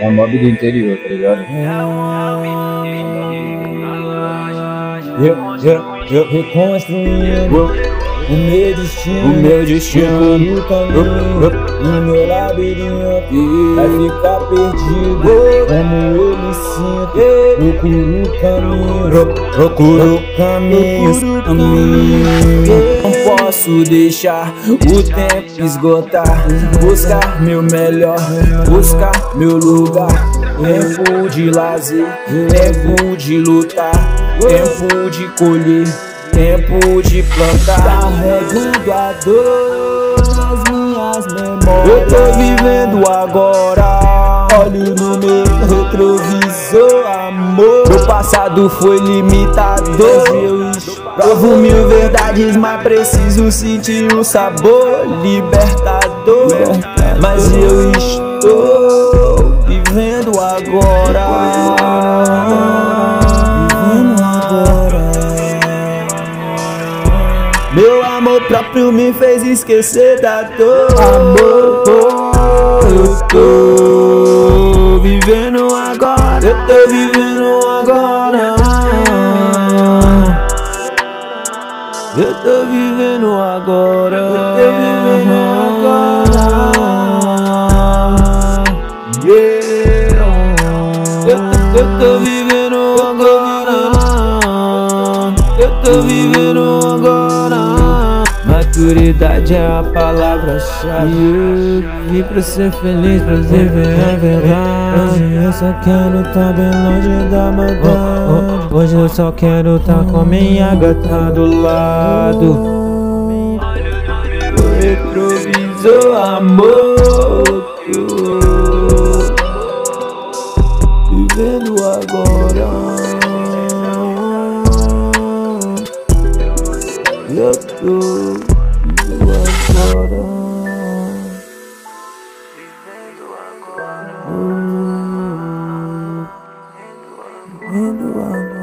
É um mob do interior, tá ligado? Eu, eu, eu reconstruindo o meu destino, O meu destino. o caminho, no meu labirinto, vai ficar perdido. Como eu me sinto, procuro o caminho, Procuro caminhos, caminho. Não posso deixar o tempo esgotar. Buscar meu melhor, buscar meu lugar. Tempo de lazer, tempo de lutar, tempo de colher, tempo de plantar. Carregando a dor nas minhas memórias. Eu tô vivendo agora. Olho no meu retrovisor, amor. Meu passado foi limitador. Eu provo mil verdades, mas preciso sentir o sabor libertador. Mas eu estou vivendo agora. Meu amor próprio me fez esquecer da dor. Amor, eu tô vivendo agora. Eu tô vivendo agora. Eu tô vivendo agora. Eu tô vivendo agora. Yeah. Eu tô, eu tô vivendo agora. Eu tô vivendo agora. Maturidade é a palavra-chave. Vim pra ser feliz, pra viver a verdade. Eu só quero tá bem longe da maldade. Hoje eu só quero tá com minha gata do lado. Retrovisor, amor. Vivendo agora. Eu tô Vivendo agora. Vivendo agora.